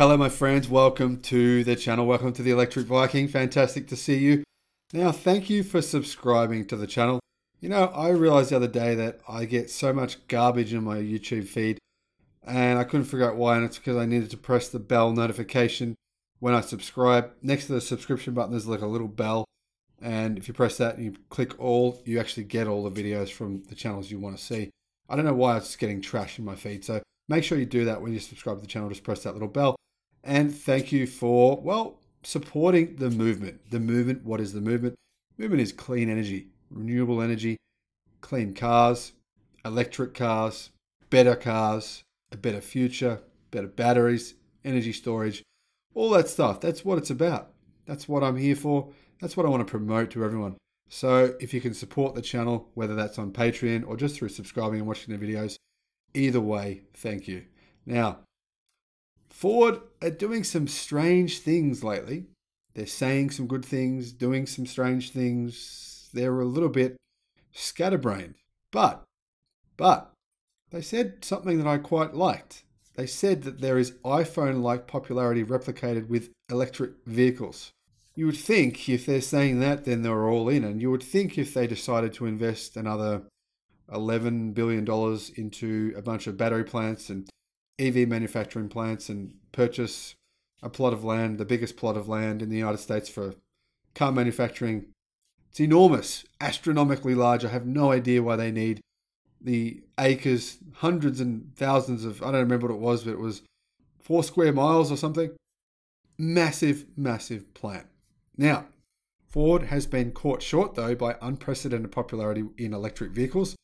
Hello, my friends. Welcome to the channel. Welcome to the Electric Viking. Fantastic to see you. Now, thank you for subscribing to the channel. You know, I realized the other day that I get so much garbage in my YouTube feed and I couldn't figure out why. And it's because I needed to press the bell notification when I subscribe. Next to the subscription button, there's like a little bell. And if you press that and you click all, you actually get all the videos from the channels you want to see. I don't know why it's getting trash in my feed. So make sure you do that when you subscribe to the channel. Just press that little bell. And thank you for, well, supporting the movement. The movement, what is the movement? Movement is clean energy, renewable energy, clean cars, electric cars, better cars, a better future, better batteries, energy storage, all that stuff. That's what it's about. That's what I'm here for. That's what I want to promote to everyone. So if you can support the channel, whether that's on Patreon or just through subscribing and watching the videos, either way, thank you. Now, Ford are doing some strange things lately. They're saying some good things, doing some strange things. They're a little bit scatterbrained. But, but, they said something that I quite liked. They said that there is iPhone like popularity replicated with electric vehicles. You would think if they're saying that, then they're all in. And you would think if they decided to invest another $11 billion into a bunch of battery plants and EV manufacturing plants and purchase a plot of land, the biggest plot of land in the United States for car manufacturing. It's enormous, astronomically large. I have no idea why they need the acres, hundreds and thousands of, I don't remember what it was, but it was four square miles or something. Massive, massive plant. Now, Ford has been caught short, though, by unprecedented popularity in electric vehicles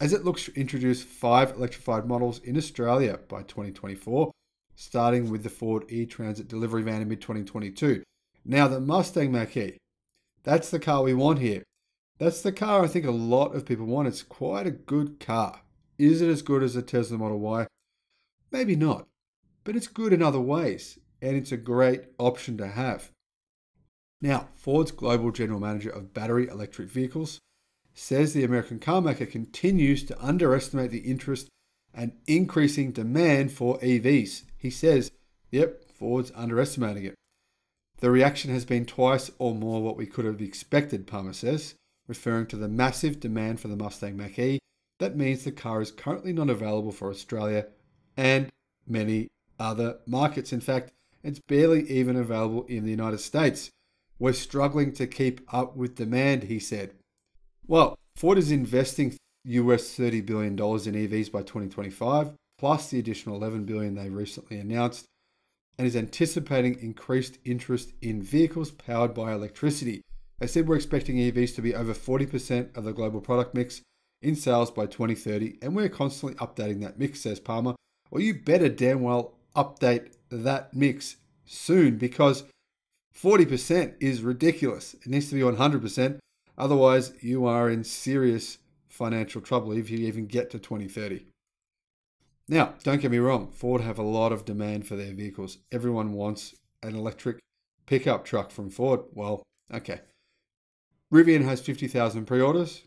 as it looks to introduce five electrified models in Australia by 2024, starting with the Ford e-Transit delivery van in mid-2022. Now, the Mustang Mach-E, that's the car we want here. That's the car I think a lot of people want. It's quite a good car. Is it as good as the Tesla Model Y? Maybe not, but it's good in other ways, and it's a great option to have. Now, Ford's global general manager of battery electric vehicles, says the American carmaker continues to underestimate the interest and increasing demand for EVs. He says, yep, Ford's underestimating it. The reaction has been twice or more what we could have expected, Palmer says, referring to the massive demand for the Mustang Mach E. That means the car is currently not available for Australia and many other markets. In fact, it's barely even available in the United States. We're struggling to keep up with demand, he said. Well, Ford is investing US $30 billion in EVs by 2025, plus the additional 11 billion they recently announced, and is anticipating increased interest in vehicles powered by electricity. They said we're expecting EVs to be over 40% of the global product mix in sales by 2030, and we're constantly updating that mix, says Palmer. Well, you better damn well update that mix soon because 40% is ridiculous. It needs to be 100%. Otherwise, you are in serious financial trouble if you even get to 2030. Now, don't get me wrong, Ford have a lot of demand for their vehicles. Everyone wants an electric pickup truck from Ford. Well, okay. Rivian has 50,000 pre orders.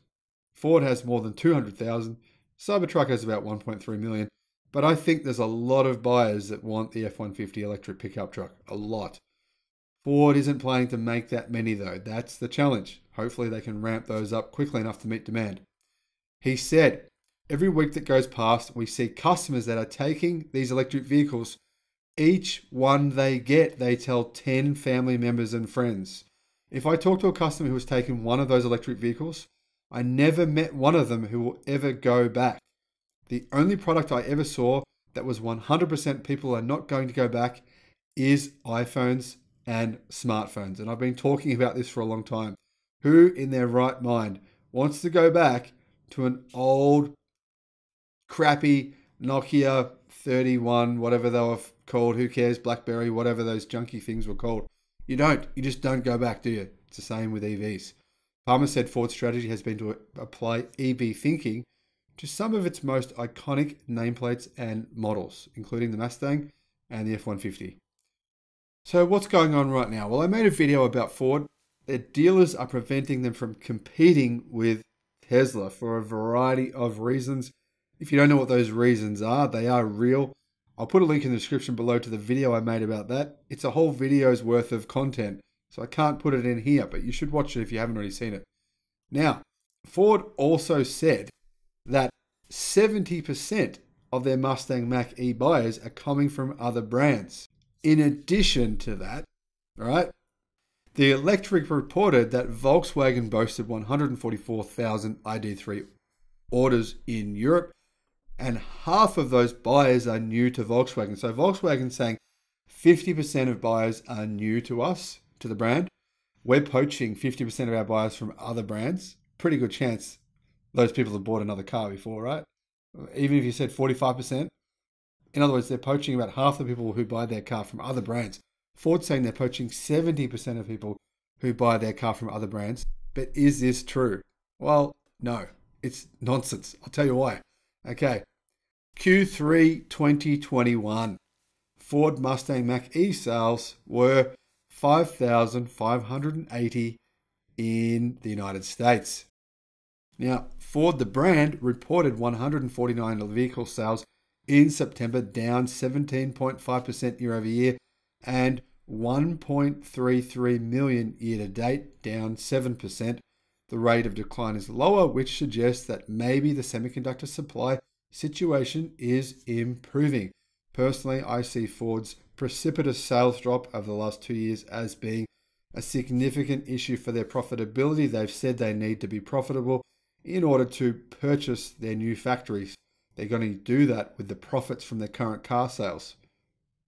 Ford has more than 200,000. Cybertruck has about 1.3 million. But I think there's a lot of buyers that want the F 150 electric pickup truck. A lot. Ford isn't planning to make that many, though. That's the challenge. Hopefully, they can ramp those up quickly enough to meet demand. He said, Every week that goes past, we see customers that are taking these electric vehicles. Each one they get, they tell 10 family members and friends. If I talk to a customer who has taken one of those electric vehicles, I never met one of them who will ever go back. The only product I ever saw that was 100% people are not going to go back is iPhones and smartphones. And I've been talking about this for a long time. Who in their right mind wants to go back to an old, crappy Nokia 31, whatever they were called? Who cares? Blackberry, whatever those junky things were called. You don't. You just don't go back, do you? It's the same with EVs. Palmer said Ford's strategy has been to apply EV thinking to some of its most iconic nameplates and models, including the Mustang and the F 150. So what's going on right now? Well, I made a video about Ford. Dealers are preventing them from competing with Tesla for a variety of reasons. If you don't know what those reasons are, they are real. I'll put a link in the description below to the video I made about that. It's a whole video's worth of content, so I can't put it in here, but you should watch it if you haven't already seen it. Now, Ford also said that 70% of their Mustang Mach E buyers are coming from other brands. In addition to that, right, the Electrek reported that Volkswagen boasted 144,000 ID3 orders in Europe, and half of those buyers are new to Volkswagen. So Volkswagen saying 50% of buyers are new to us, to the brand. We're poaching 50% of our buyers from other brands. Pretty good chance those people have bought another car before, right? Even if you said 45%. In other words, they're poaching about half the people who buy their car from other brands. Ford's saying they're poaching 70% of people who buy their car from other brands. But is this true? Well, no, it's nonsense. I'll tell you why. Okay. Q3 2021. Ford Mustang Mach E sales were 5,580 in the United States. Now, Ford, the brand, reported 149 vehicle sales in September, down 17.5% year over year, and 1.33 million year to date, down 7%. The rate of decline is lower, which suggests that maybe the semiconductor supply situation is improving. Personally, I see Ford's precipitous sales drop over the last two years as being a significant issue for their profitability. They've said they need to be profitable in order to purchase their new factories. They're going to do that with the profits from their current car sales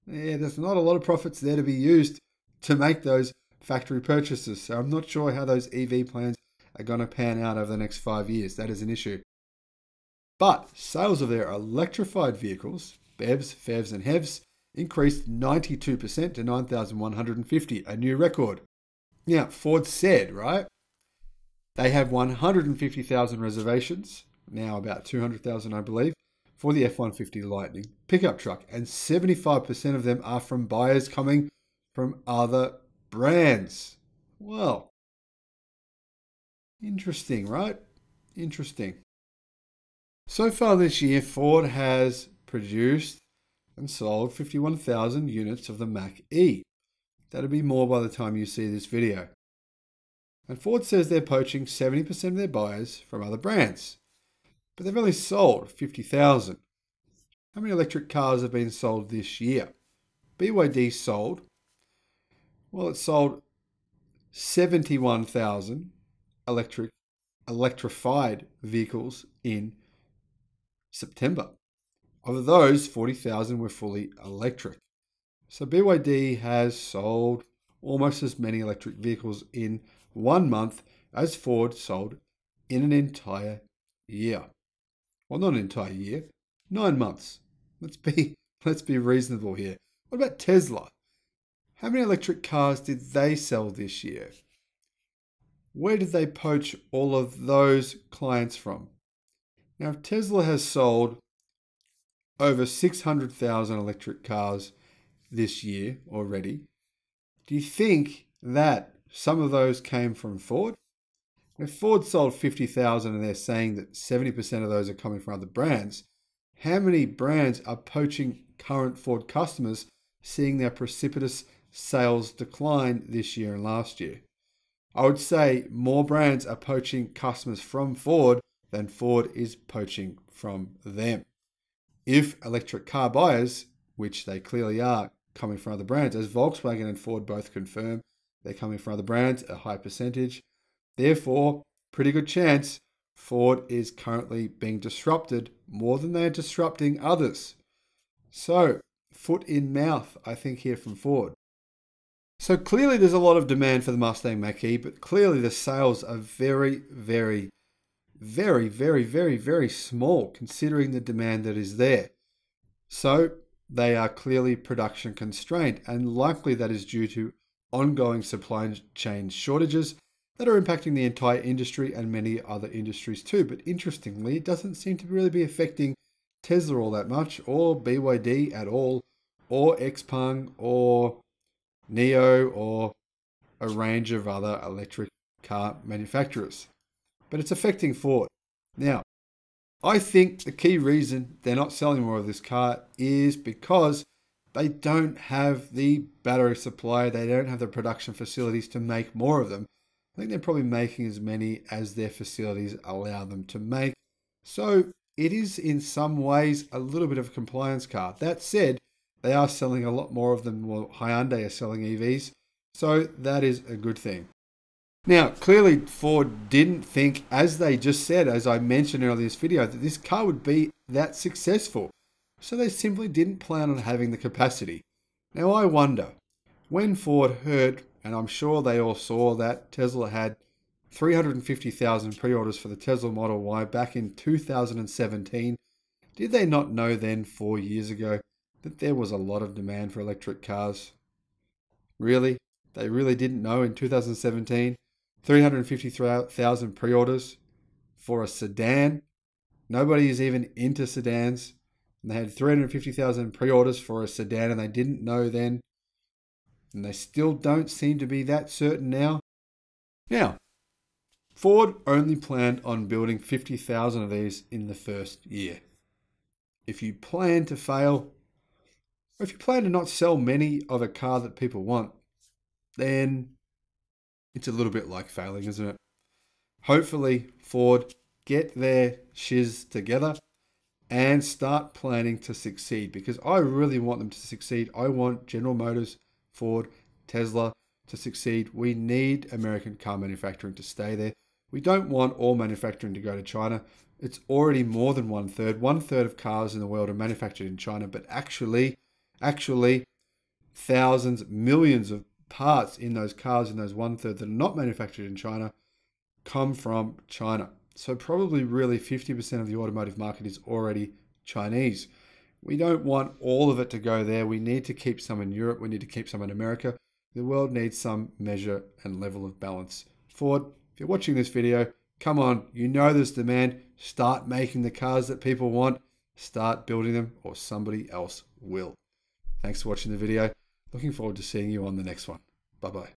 yeah, there's not a lot of profits there to be used to make those factory purchases. So I'm not sure how those EV plans are going to pan out over the next five years. That is an issue. But sales of their electrified vehicles, BEVs, FEVs, and HEVs, increased 92% to 9,150, a new record. Now, Ford said, right, they have 150,000 reservations, now about 200,000, I believe, for the F 150 Lightning pickup truck, and 75% of them are from buyers coming from other brands. Well, interesting, right? Interesting. So far this year, Ford has produced and sold 51,000 units of the Mach E. That'll be more by the time you see this video. And Ford says they're poaching 70% of their buyers from other brands but they've only sold 50,000. How many electric cars have been sold this year? BYD sold, well, it sold 71,000 electric electrified vehicles in September. Of those, 40,000 were fully electric. So BYD has sold almost as many electric vehicles in one month as Ford sold in an entire year well, not an entire year, nine months. Let's be let's be reasonable here. What about Tesla? How many electric cars did they sell this year? Where did they poach all of those clients from? Now, if Tesla has sold over 600,000 electric cars this year already, do you think that some of those came from Ford? If Ford sold 50,000 and they're saying that 70% of those are coming from other brands, how many brands are poaching current Ford customers, seeing their precipitous sales decline this year and last year? I would say more brands are poaching customers from Ford than Ford is poaching from them. If electric car buyers, which they clearly are, coming from other brands, as Volkswagen and Ford both confirm, they're coming from other brands, a high percentage, Therefore, pretty good chance Ford is currently being disrupted more than they're disrupting others. So, foot in mouth, I think, here from Ford. So clearly there's a lot of demand for the Mustang Mach-E, but clearly the sales are very, very, very, very, very, very small considering the demand that is there. So they are clearly production constrained, and likely that is due to ongoing supply chain shortages that are impacting the entire industry and many other industries too. But interestingly, it doesn't seem to really be affecting Tesla all that much, or BYD at all, or Xpeng, or NIO, or a range of other electric car manufacturers. But it's affecting Ford. Now, I think the key reason they're not selling more of this car is because they don't have the battery supply, they don't have the production facilities to make more of them. I think they're probably making as many as their facilities allow them to make. So it is in some ways a little bit of a compliance car. That said, they are selling a lot more of them. Well, Hyundai are selling EVs, so that is a good thing. Now, clearly, Ford didn't think, as they just said, as I mentioned earlier in this video, that this car would be that successful. So they simply didn't plan on having the capacity. Now, I wonder, when Ford heard, and I'm sure they all saw that Tesla had 350,000 pre orders for the Tesla Model Y back in 2017, did they not know then, four years ago, that there was a lot of demand for electric cars? Really? They really didn't know in 2017? 350,000 pre orders for a sedan. Nobody is even into sedans. And they had 350,000 pre orders for a sedan and they didn't know then. And they still don't seem to be that certain now. Now, Ford only planned on building 50,000 of these in the first year. If you plan to fail, or if you plan to not sell many of a car that people want, then it's a little bit like failing, isn't it? Hopefully, Ford get their shiz together and start planning to succeed because I really want them to succeed. I want General Motors, Ford, Tesla to succeed. We need American car manufacturing to stay there. We don't want all manufacturing to go to China. It's already more than one third. One third of cars in the world are manufactured in China, but actually, actually, thousands, millions of parts in those cars in those one third that are not manufactured in China come from China. So probably really 50% of the automotive market is already Chinese. We don't want all of it to go there. We need to keep some in Europe. We need to keep some in America. The world needs some measure and level of balance. Ford, if you're watching this video, come on, you know there's demand. Start making the cars that people want. Start building them or somebody else will. Thanks for watching the video. Looking forward to seeing you on the next one. Bye bye.